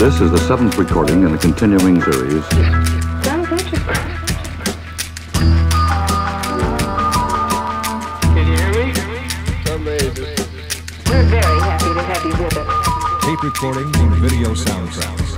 This is the seventh recording in the continuing series. Sounds interesting. Tape recordings and video soundtracks.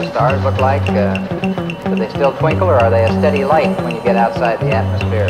the stars look like? Uh, do they still twinkle, or are they a steady light when you get outside the atmosphere?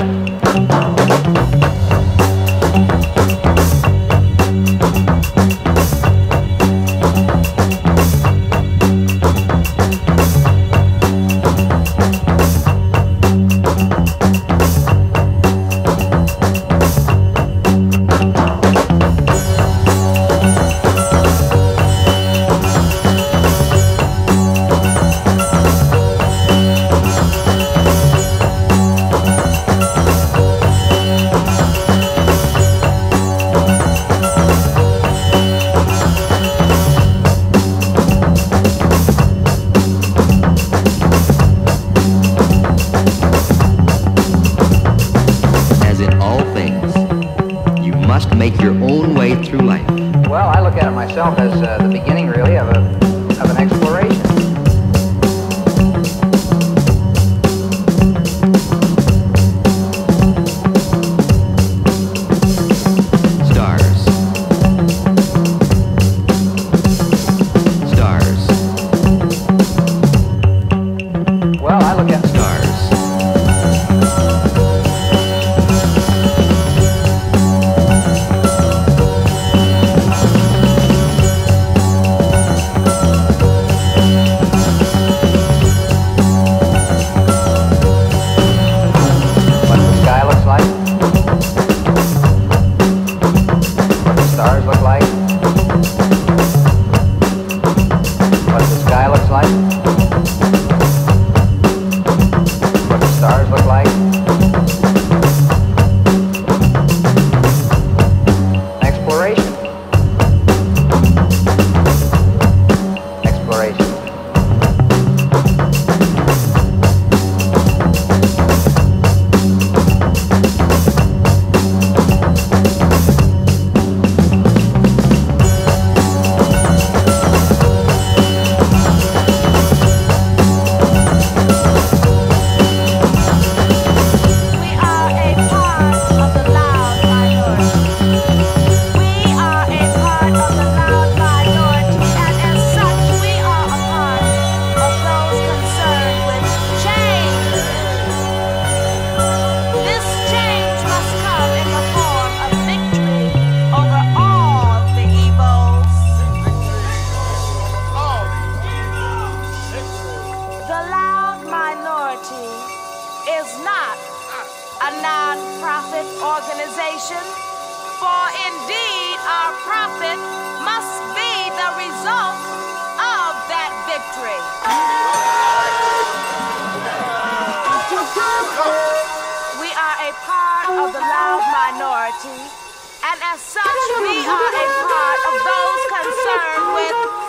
is not a non-profit organization, for indeed our profit must be the result of that victory. We are a part of the loud minority, and as such, we are a part of those concerned with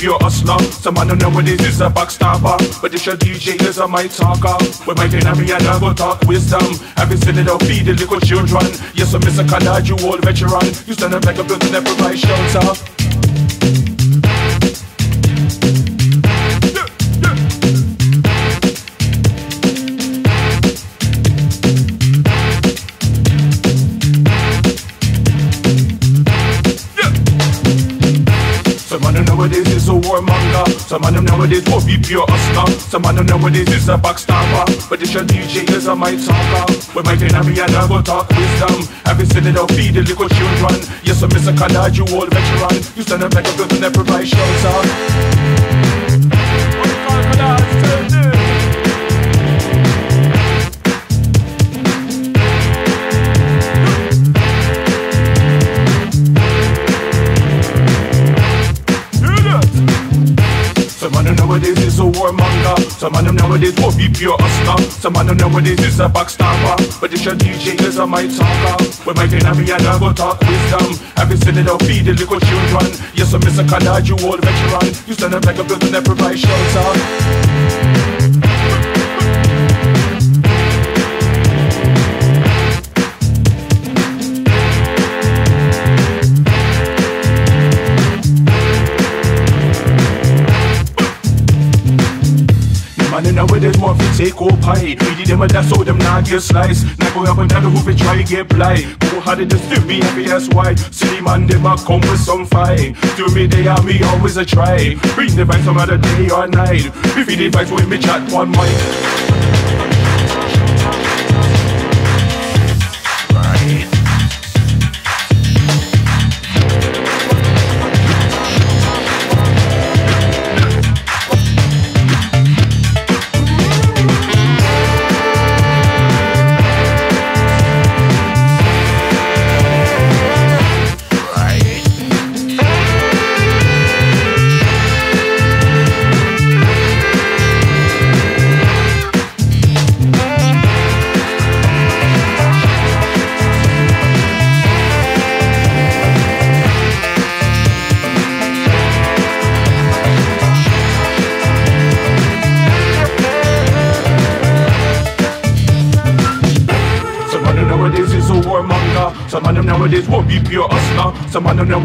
be pure hustler. Some man them nowadays is a backstabber. But this your DJ is a my talker. When my and I go talk wisdom. You seen it out feed the little children? Yes, I'm Mr. Kadaj, you old veteran. You stand up like a building that provide shelter. Some man them nowadays won't be pure hustler. Some man them nowadays is a backstabber. But this your DJ is a my talker. When my day me and I go talk wisdom. You seen it out feed the little children? Yes, I'm Mr. You old veteran. You stand up like a building that provide shelter. Some man them nowadays won't be pure hustler. Some man them nowadays is a backstabber. But this your DJ is a my talker. When my day me and I go talk wisdom. You seen it out feed the little children? Yes, I'm Mr. Kadaj, you old veteran. You stand up like a building that provide shelter. Man, in nowadays want to take all pie. Feed them and that's all them not get slice. Now go up and down the hoof and try to get blind. Go hard just do me happy as white. Silly man, them a come with some fight. To me they are me always a try. Bring the vibes some other day or night. If you the vibes when me chat one mic.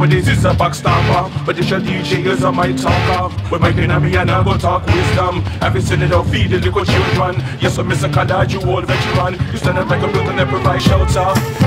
Nowadays is a backstabber. But this your DJ is a my talker. When my day me and I go talk wisdom. Have you seen it out feed the little children? Yes, I'm Mr. Kadaj, you old veteran. You stand up like a building that provide shelter.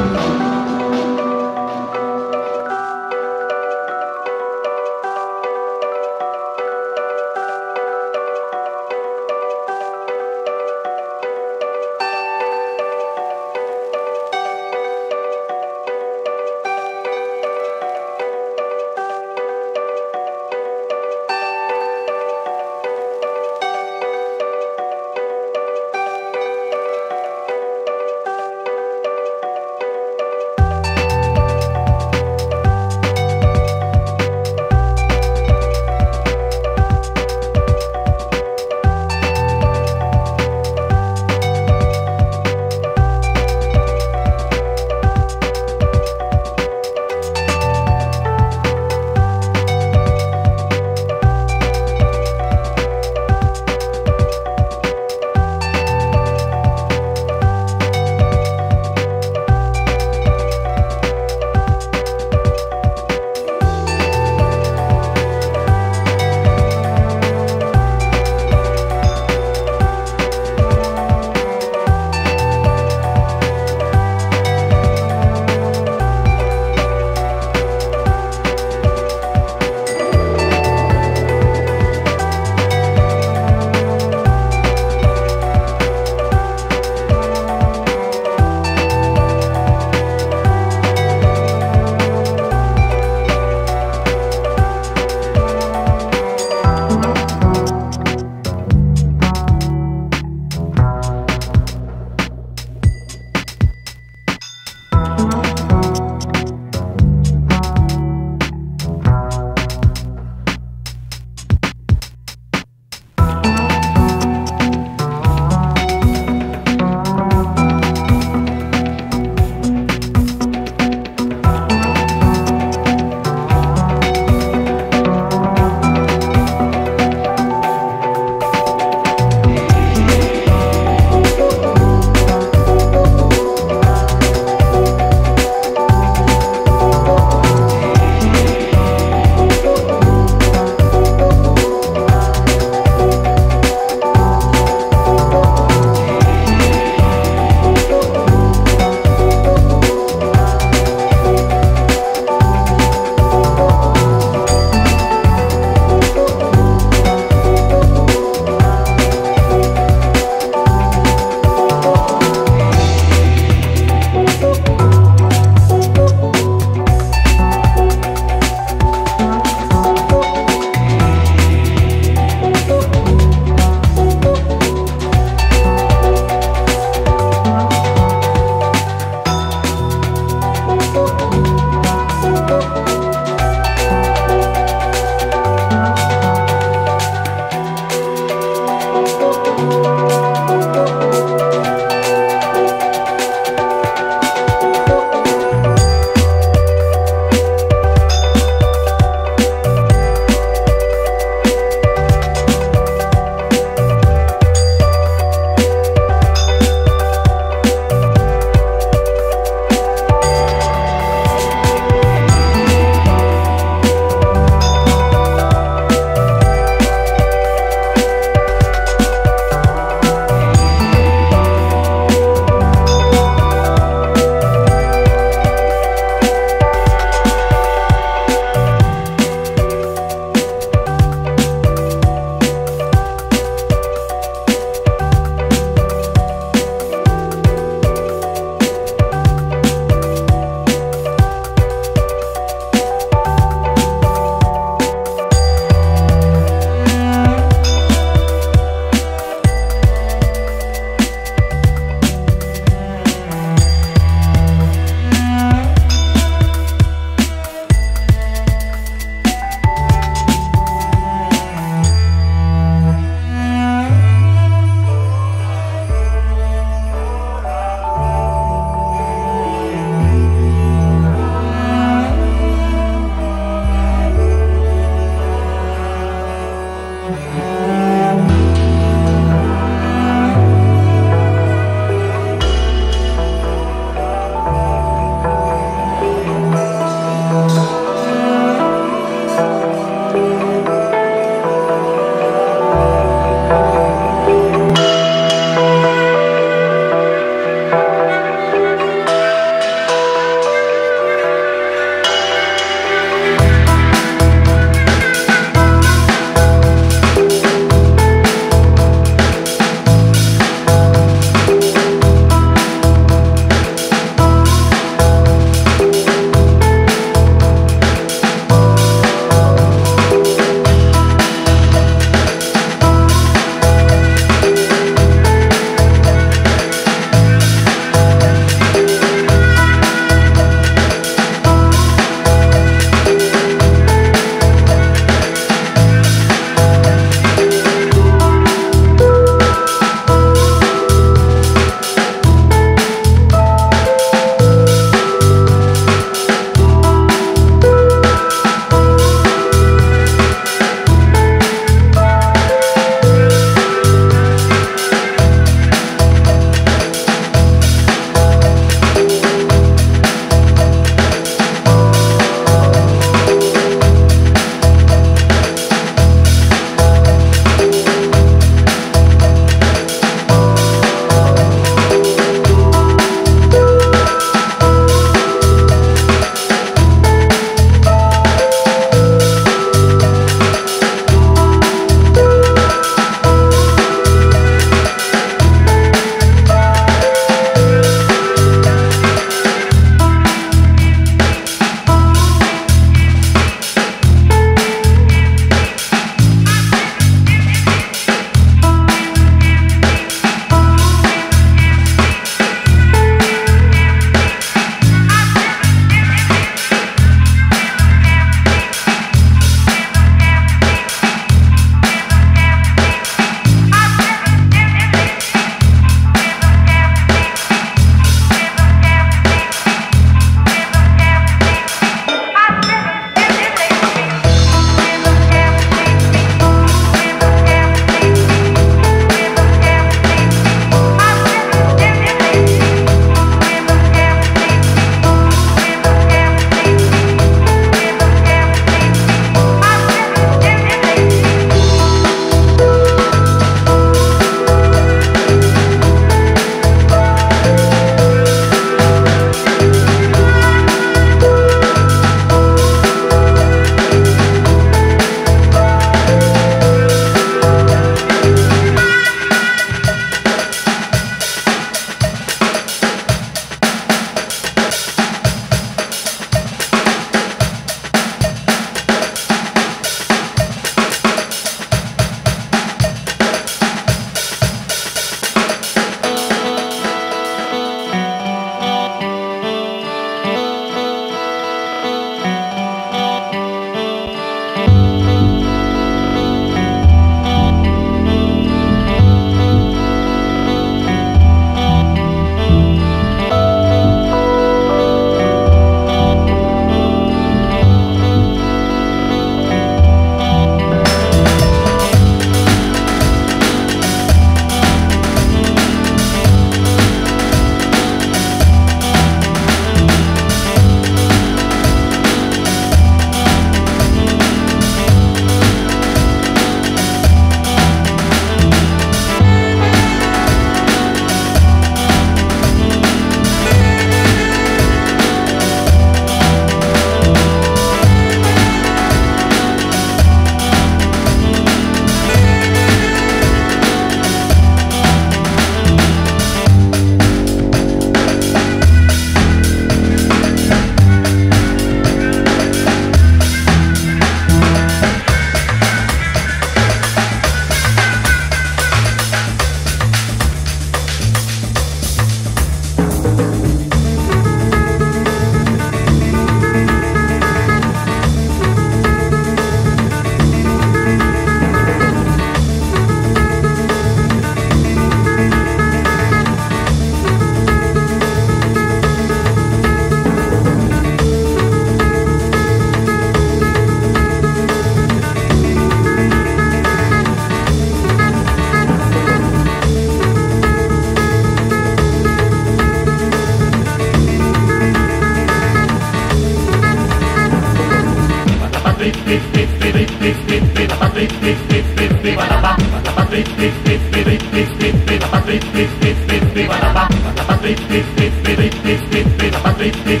This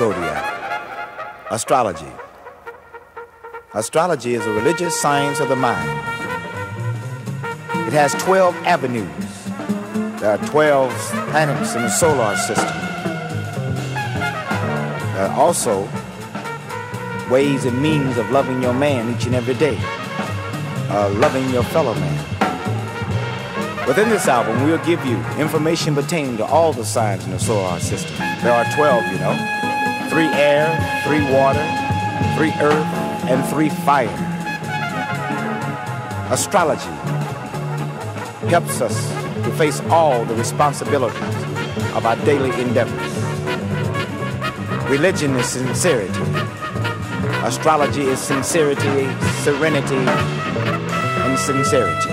Zodiac, astrology. Astrology is a religious science of the mind. It has 12 avenues. There are 12 planets in the solar system. There are also ways and means of loving your man each and every day, uh, loving your fellow man. Within this album, we'll give you information pertaining to all the signs in the solar system. There are 12, you know. Three air, three water, three earth, and three fire. Astrology helps us to face all the responsibilities of our daily endeavors. Religion is sincerity. Astrology is sincerity, serenity, and sincerity.